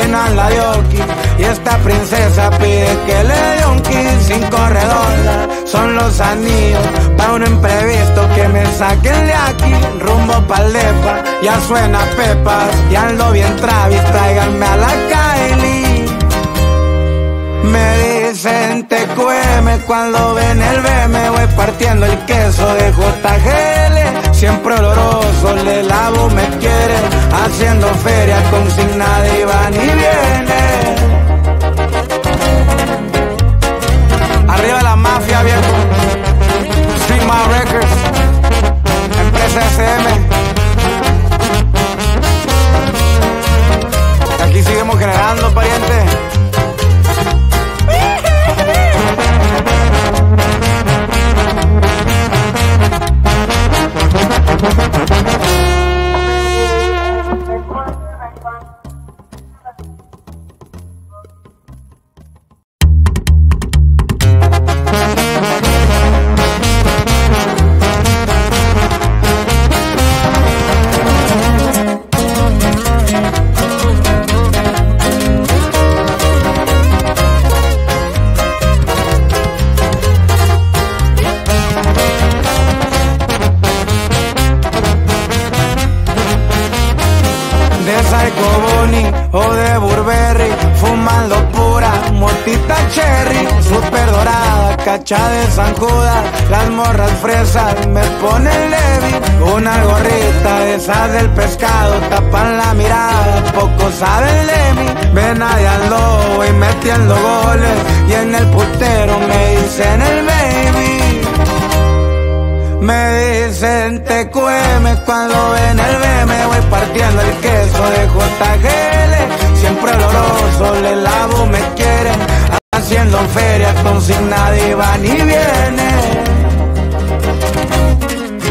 no anda yoki. Y esta princesa pide que le dé un kiss sin corredor. Son los anillos pa' un imprevisto que me saquen de aquí. Rumbo pa'l depa, ya suena pepas. Y ando bien Travis, tráiganme a la Kylie. Me dicen TQM cuando ven el B me voy partiendo el queso de JGL. Siempre oloroso, le lavo, me quiere. Haciendo feria con sin nadie va ni viene. Arriba la mafia, viejo. Street Records. Empresa SM. Dicen el baby. Me dicen TQM cuando ven el B me voy partiendo el queso de JGL. Siempre oloroso, le lavo, me quieren haciendo feria con sin nadie va ni viene.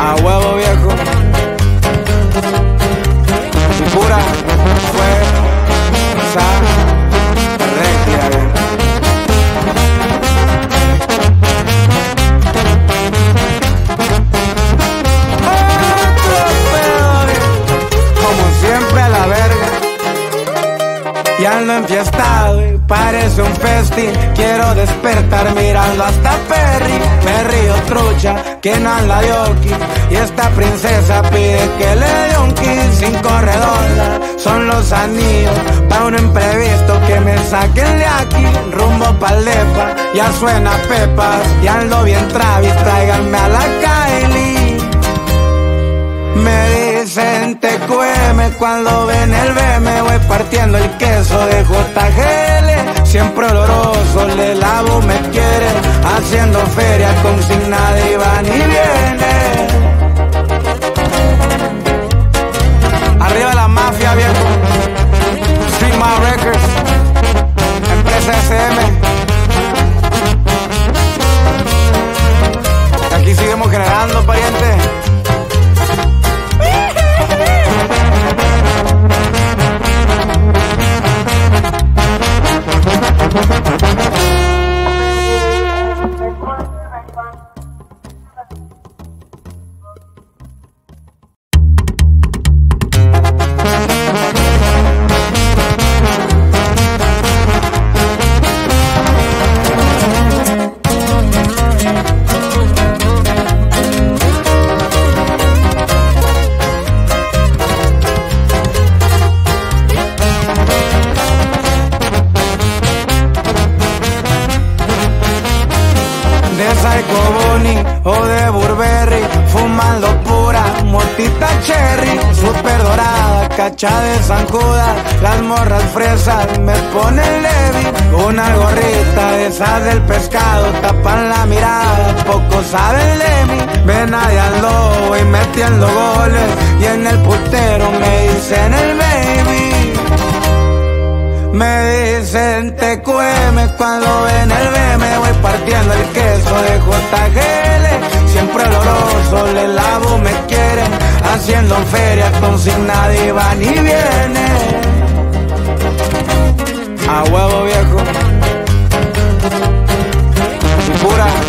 A huevo viejo. Pura fue esa Ya ando enfiestado parece un festín. Quiero despertar mirando hasta Perry. Me río trucha, que no anda yoki. Y esta princesa pide que le dé un kiss sin corredor. Son los anillos pa' un imprevisto que me saquen de aquí. Rumbo pa'l depa, ya suena pepas. Y ando bien Travis, tráiganme a la Kylie. Me dicen TQM cuando ven el B me voy partiendo el queso de JGL. Siempre oloroso, le lavo, me quiere. Haciendo feria con sin nadie va ni viene. Arriba la mafia, viejo. Street Records. Empresa SM. Aquí seguimos generando, pariente. Bonnie o de Burberry, fumando pura, motita cherry, super dorada, cacha de zancuda, las morras fresas me ponen levi, una gorrita de esas del pescado, tapan la mirada, poco saben de mí, ven allá al lobo y metiendo goles, y en el putero me dicen el baby. Me dicen TQM cuando ven el B me voy partiendo el queso de JGL. Siempre oloroso, le lavo, me quieren. Haciendo feria con sin nadie va ni viene. A huevo viejo. pura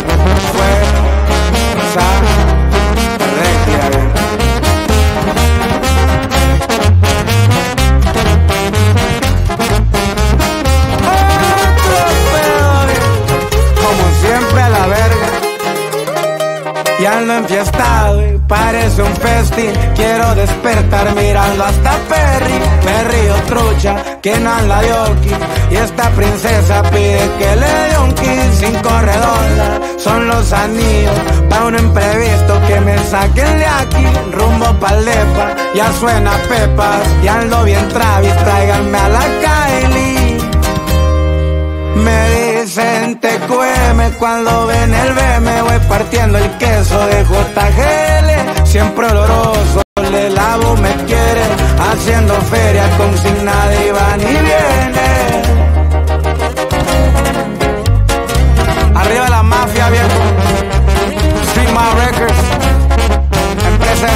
ando enfiestado y parece un festín. Quiero despertar mirando hasta Perry. Perry o trucha, que de oki. Y esta princesa pide que le dé un kiss sin corredor. Son los anillos pa' un imprevisto que me saquen de aquí. Rumbo pa'l depa, ya suena pepas. Y ando bien Travis, tráiganme a la Kylie. Me dicen TQM cuando ven el B me voy partiendo el queso de JGL. Siempre oloroso, le lavo, me quiere. Haciendo feria con sin nadie va ni viene. Arriba la mafia, viejo. Sigma Records. Empresa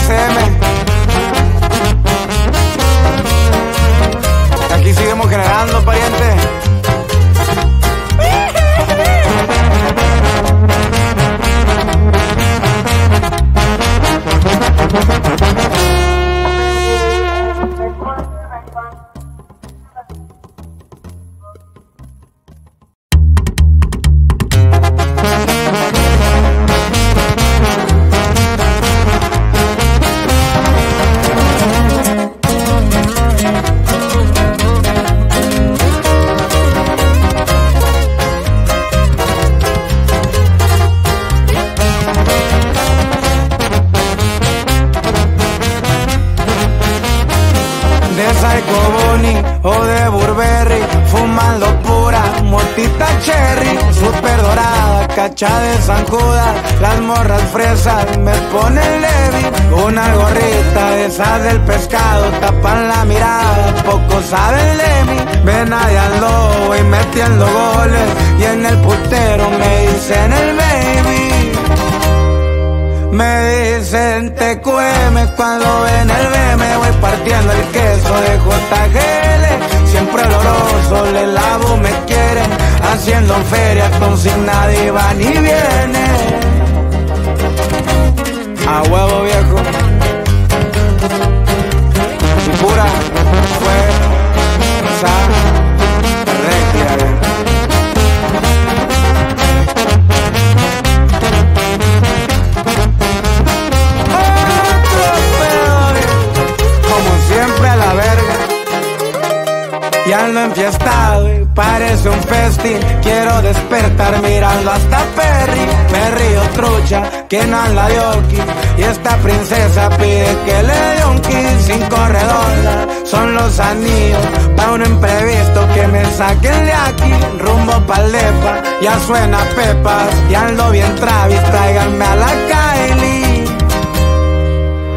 Quiero despertar mirando hasta Perry, Perry o trucha, que de oki. Y esta princesa pide que le dé un kiss sin corredor. Son los anillos pa' un imprevisto que me saquen de aquí. Rumbo pa'l depa, ya suena pepas. Y ando bien Travis, tráiganme a la Kylie.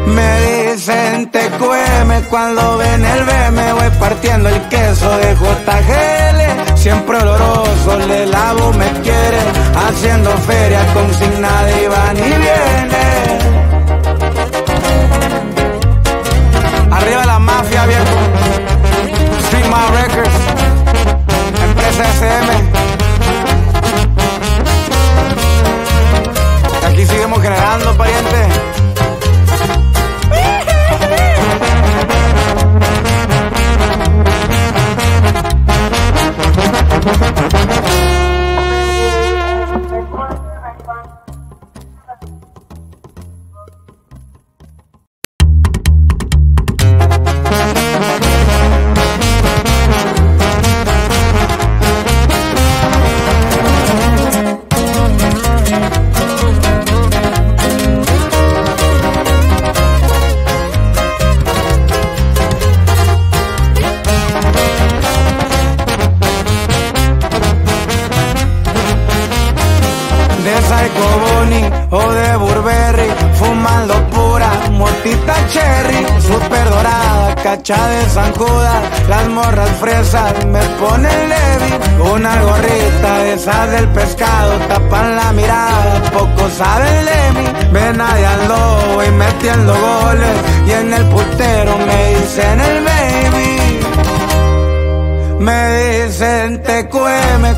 Me dicen TQM cuando ven el B me voy partiendo el queso de JGL. Siempre oloroso, le lavo, me quiere. Haciendo feria con sin nadie va ni viene. Arriba la mafia, viejo. Sigma Records. Empresa SM. Aquí seguimos generando, pariente.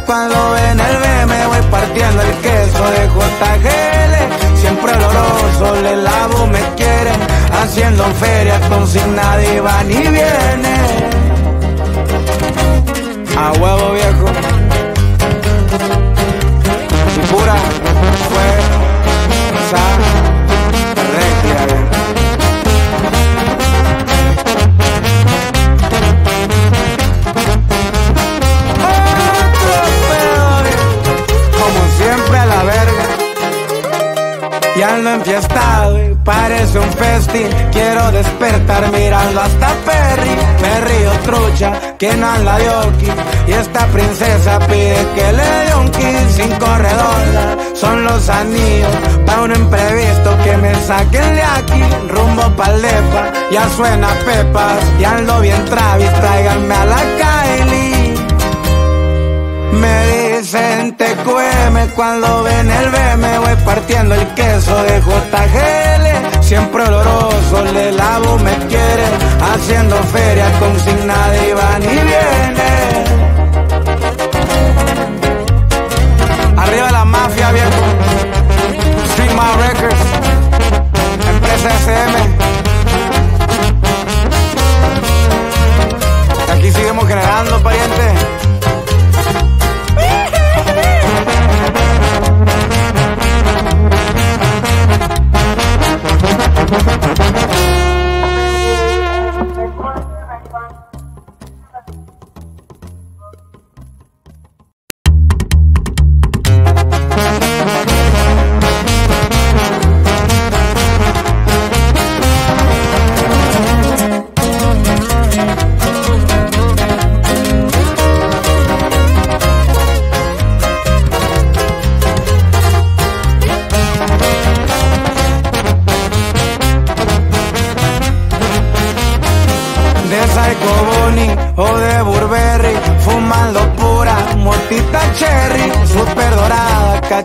Cuando ven el me voy partiendo el queso de JGL. Siempre oloroso, le lavo, me quieren, haciendo ferias con sin nadie va ni viene. A huevo viejo. pura Ya ando enfiestado y parece un festín. Quiero despertar mirando hasta Perry. Perry o trucha, que anda de Y esta princesa pide que le dé un kiss sin corredor. Son los anillos para un imprevisto que me saquen de aquí. Rumbo pa'l depa, ya suena pepas. Y ando bien Travis, tráiganme a la Kylie. Me dicen te cueme cuando ven el B me voy partiendo el queso de JGL Siempre oloroso,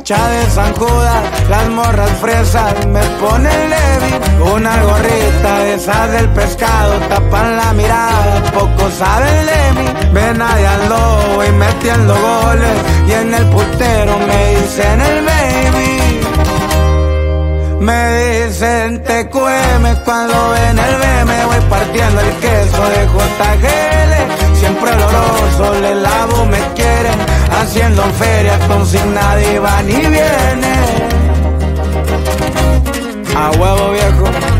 de San Judas, las morras fresas me ponen leve. Una gorrita de esas del pescado, tapan la mirada, poco saben de mí. Ven al lobo y metiendo goles, y en el putero me dicen el baby. Me dicen te cuando ven el B me voy partiendo el queso de JGL. Siempre oloroso, le lavo, me quieren haciendo ferias con sin nadie va ni viene. A huevo viejo.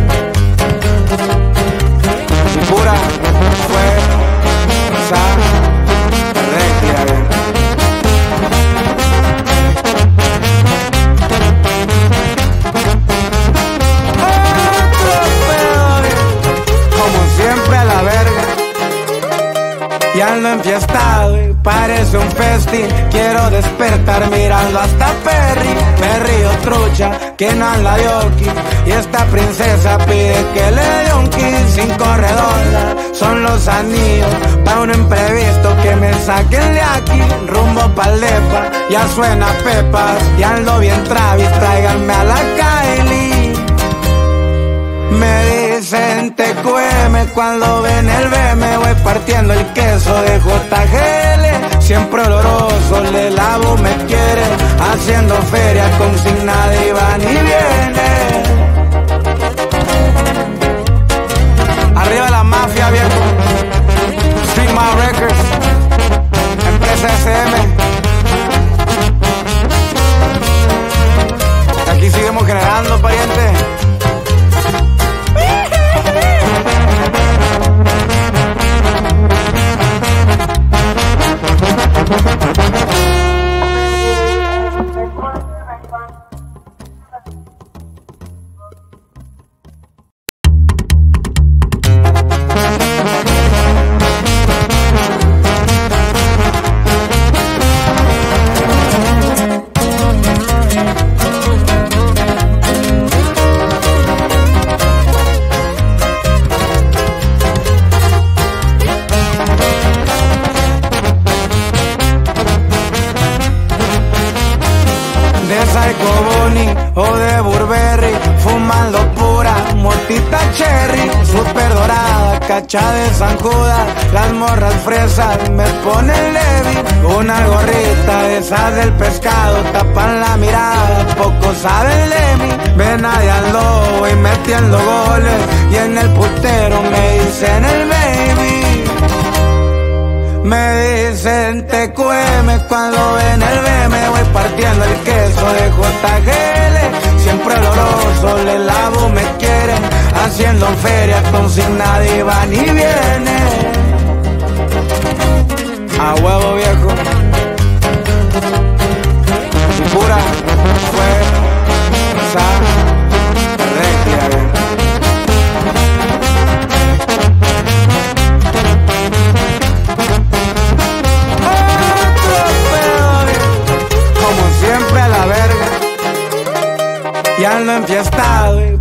Y ando enfiestado parece un festín. Quiero despertar mirando hasta Perry, Perry o trucha, que anda de Y esta princesa pide que le dé un kiss sin corredor. Son los anillos para un imprevisto que me saquen de aquí. Rumbo pa'l depa, ya suena pepas. Y ando bien Travis, tráiganme a la Kylie. Me dicen te cueme cuando ven el B me voy partiendo el queso de JGL Siempre oloroso, le lavo, me quiere Haciendo feria con sin nadie va ni viene. Arriba la mafia viejo. Sigma Records Empresa SM Aquí seguimos generando parientes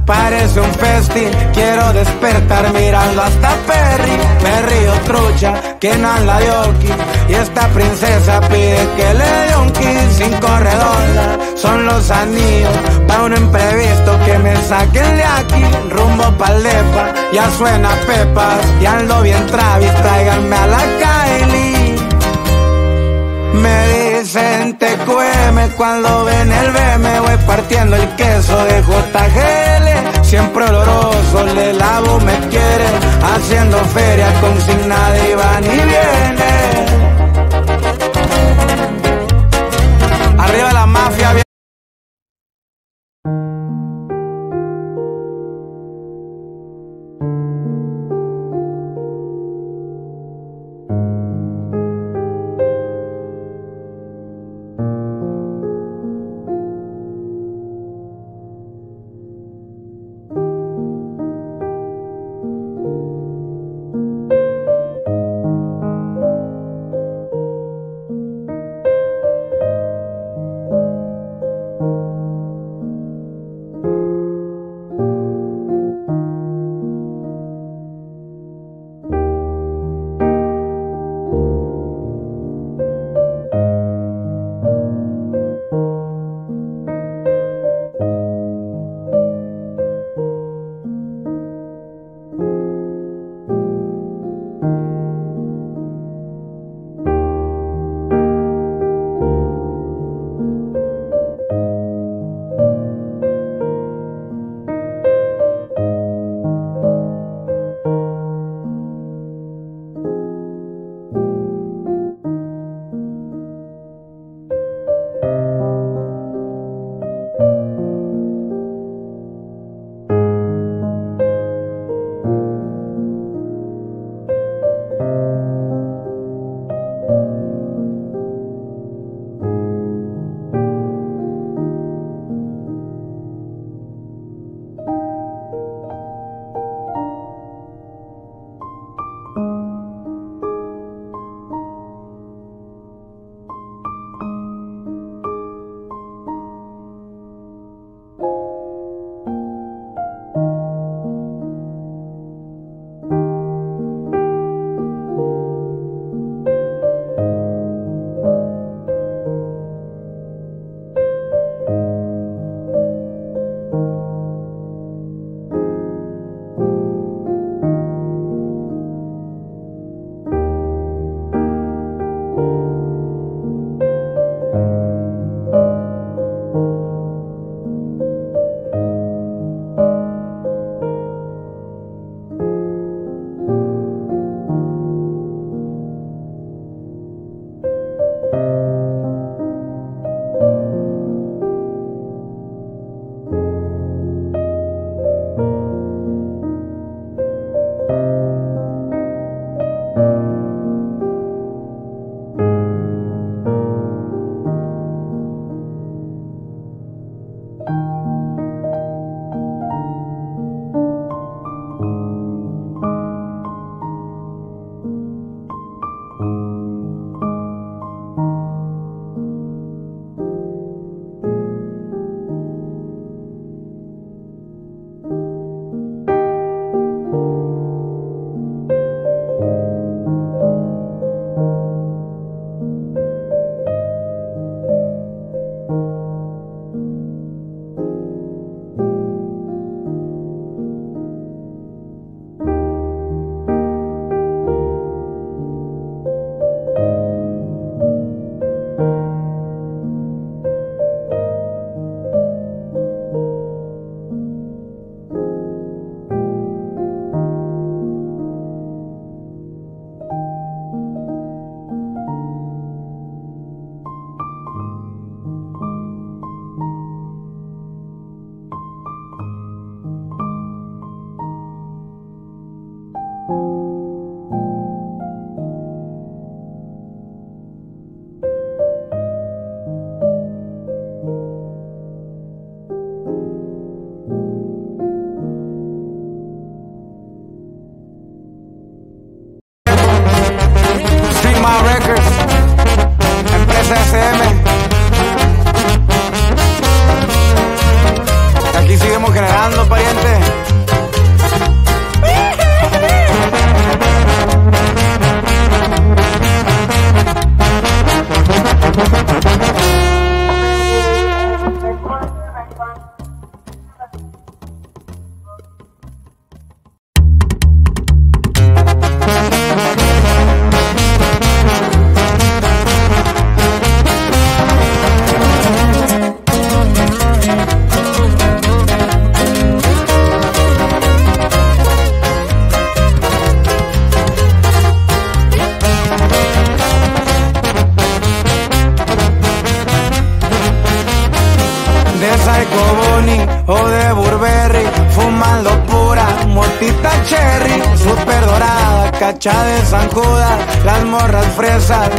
parece un festín. Quiero despertar mirando hasta Perry. Perry o trucha, que no anda de Y esta princesa pide que le dé un kiss. Cinco redondas son los anillos. Pa' un imprevisto que me saquen de aquí. Rumbo pa'l depa, ya suena pepas. Y ando bien Travis, tráiganme a la Kylie. Me dicen te cueme cuando ven el B me voy partiendo el queso de JGL siempre oloroso le lavo me quiere haciendo feria con sin nadie va ni viene. Arriba la mafia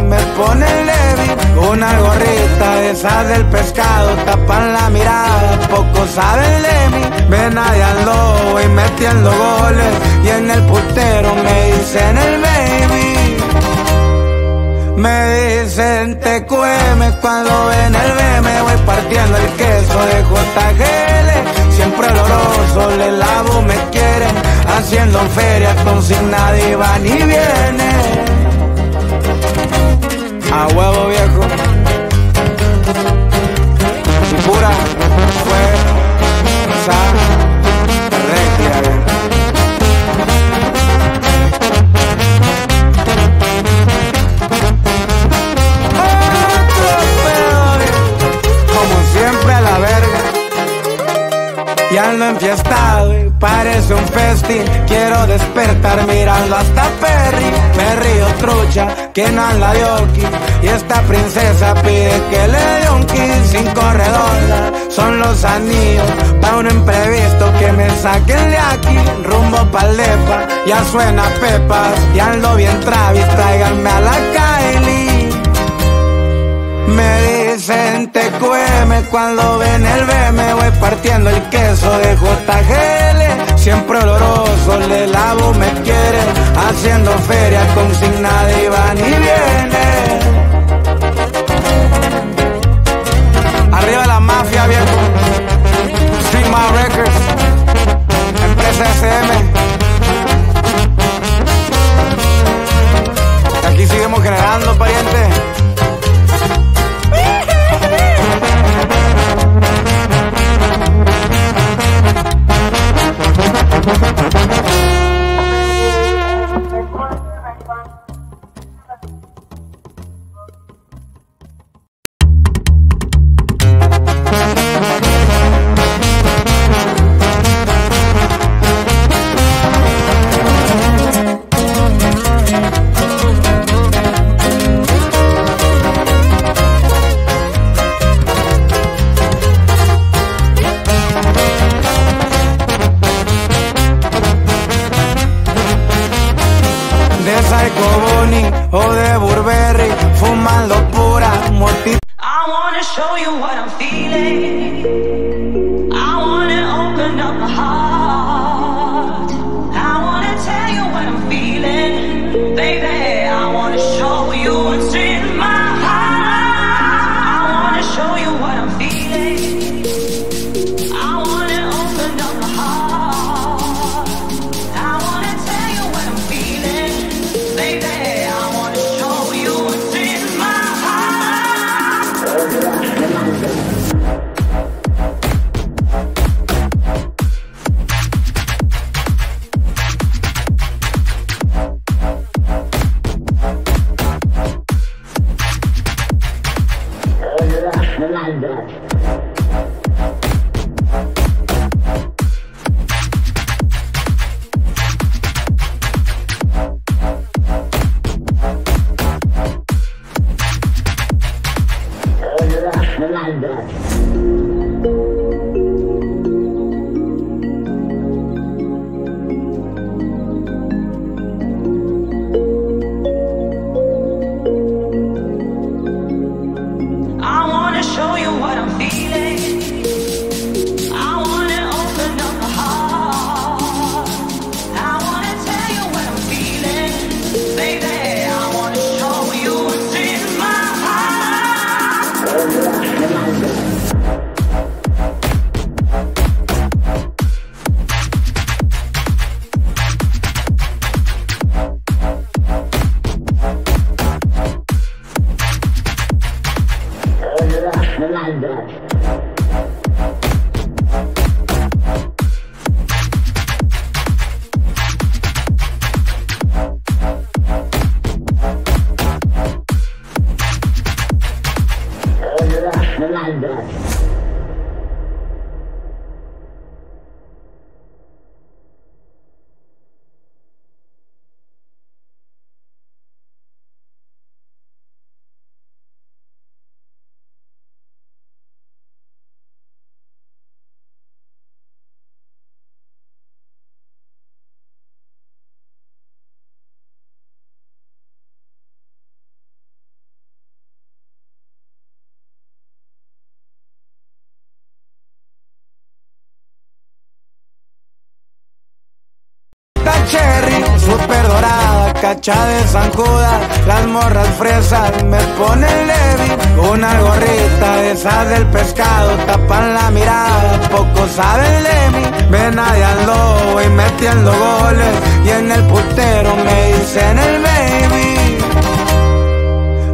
me ponen levi, una gorrita de esas del pescado, tapan la mirada, poco saben de mí, ven ahí ando voy metiendo goles, y en el putero me dicen el baby. Me dicen TQM cuando ven el BM voy partiendo el queso de JGL Siempre oloroso, le lavo, me quieren. Haciendo ferias con sin nadie va ni viene A huevo viejo. Y pura Y ando enfiestado y parece un festín. Quiero despertar mirando hasta Perry. Perry o trucha, que no anda de oki. Y esta princesa pide que le dé un kiss. Cinco redondas son los anillos. Pa' un imprevisto que me saquen de aquí. Rumbo pa'l depa, ya suena pepas. Y ando bien Travis, tráiganme a la Kylie. Me TQM cuando ven el BM voy partiendo el queso de JGL Siempre oloroso, le lavo, me quiere Haciendo feria con sin nadie va ni viene. Arriba la mafia viejo. Sigma Records Empresa SM Aquí seguimos generando pariente De zancuda, las morras fresas me ponen Levi, una gorrita de esas del pescado, tapan la mirada, poco saben de mí, ven lobo y metiendo goles, y en el putero me dicen el baby.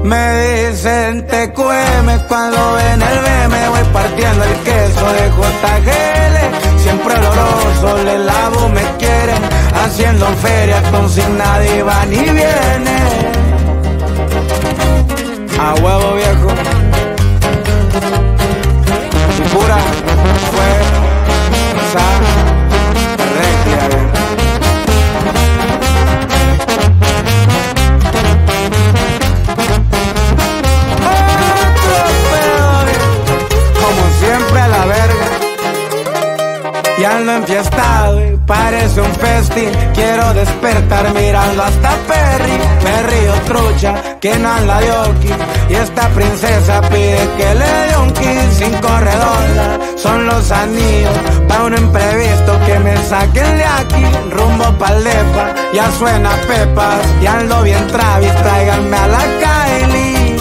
Me dicen te cueme cuando ven el me voy partiendo el queso de JGL, siempre oloroso, le lavo, me quieren, haciendo feria con sin nadie va ni viene. A huevo viejo. Pura fuerza. Ya ando enfiestado parece un festín. Quiero despertar mirando hasta Perry. Perry o trucha, que no anda de Y esta princesa pide que le dé un kiss sin corredor. Son los anillos pa' un imprevisto que me saquen de aquí. Rumbo pa'l depa, ya suena pepas. Y ando bien Travis, tráiganme a la Kylie.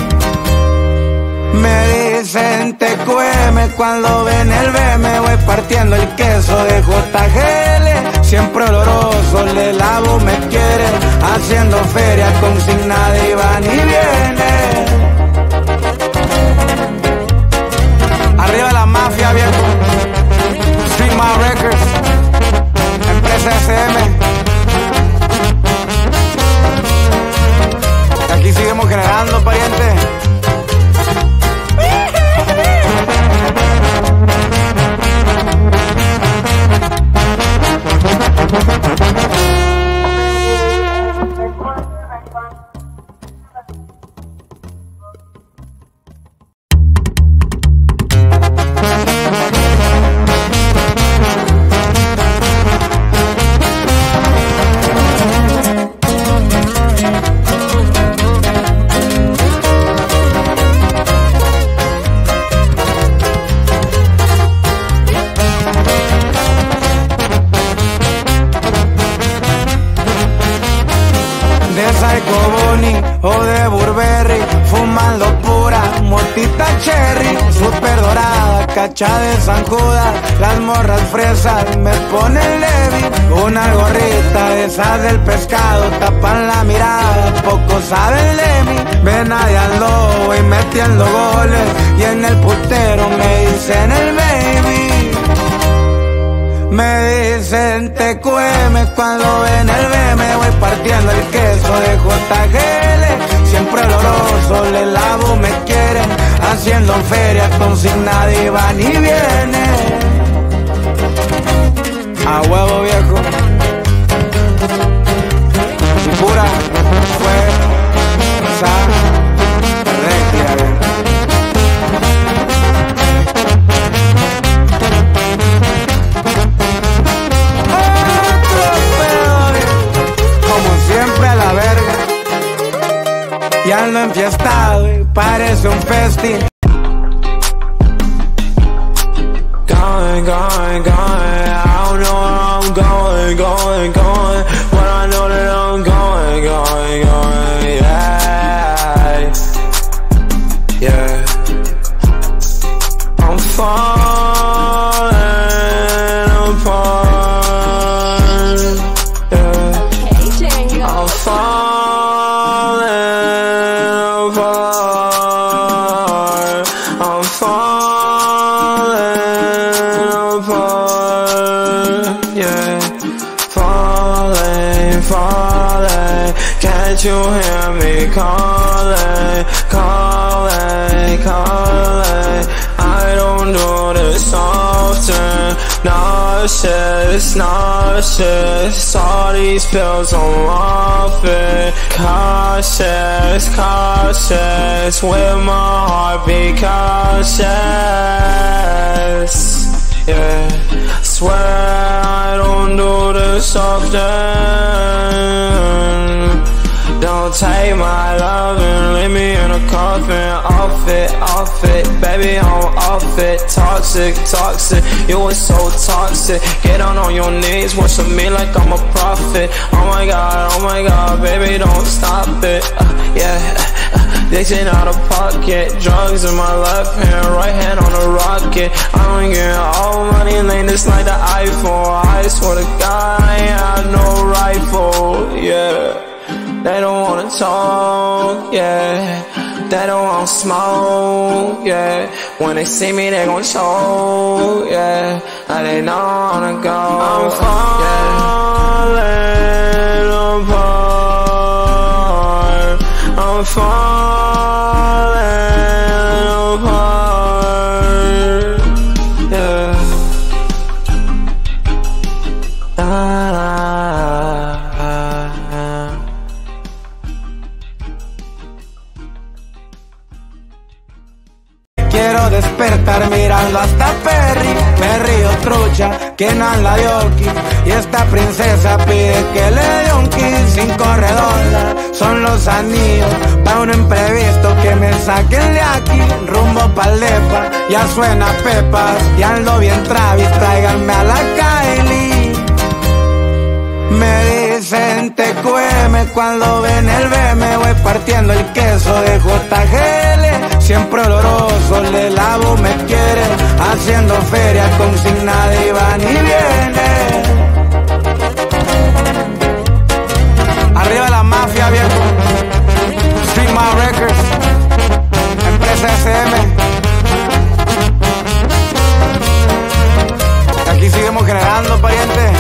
Me dicen te cueme cuando ven el B me voy partiendo el queso de JGL siempre oloroso le lavo me quiere haciendo feria con sin nadie va ni viene. Arriba la mafia viejo. Sigma Records empresa SM aquí seguimos generando pariente Fresas me ponen Levi, una gorrita de esas del pescado, tapan la mirada, poco saben de mí, ven al lobo y metiendo goles, y en el putero me dicen el baby. Me dicen te cueme cuando ven el B me voy partiendo el queso de JGL, siempre oloroso, le lavo, me quieren haciendo feria con sin nadie va ni viene. A huevo viejo. Pura fuerza regia. Como siempre a la verga. Ya ando enfiestado y parece un festín. Going, going, going, I don't know where I'm going, going, going, you hear me calling, calling, calling? I don't do this often. Nauseous, nauseous. All these pills off it Cautious, cautious. With my heart be cautious. Yeah, swear I don't do this often take my love and leave me in a coffin. Off it, off it, baby, I'm off it. Toxic, toxic, you was so toxic. Get on on your knees, worship me like I'm a prophet. Oh my god, oh my god, baby, don't stop it. Uh, yeah. Dixon out of pocket, drugs in my left hand, right hand on a rocket. I'm getting all money, lane this like the iPhone. I swear to God, I ain't have no rifle, yeah. They don't wanna talk, yeah. They don't wanna smoke, yeah. When they see me, they gon' choke, yeah. And they know I wanna go. I'm falling apart. I'm falling despertar mirando hasta Perry, Perry o trucha, que no la Dioki. Y esta princesa pide que le dé un kiss sin corredor. Son los anillos para un imprevisto que me saquen de aquí. Rumbo pa'l depa, ya suena pepas, y ando bien Travis, tráiganme a la Kylie. Me dicen TQM cuando ven el B me voy partiendo el queso de JGL Siempre oloroso, le lavo, me quiere Haciendo feria con nadie va ni viene. Arriba la mafia viejo. Sigma Records Empresa SM Aquí seguimos generando pariente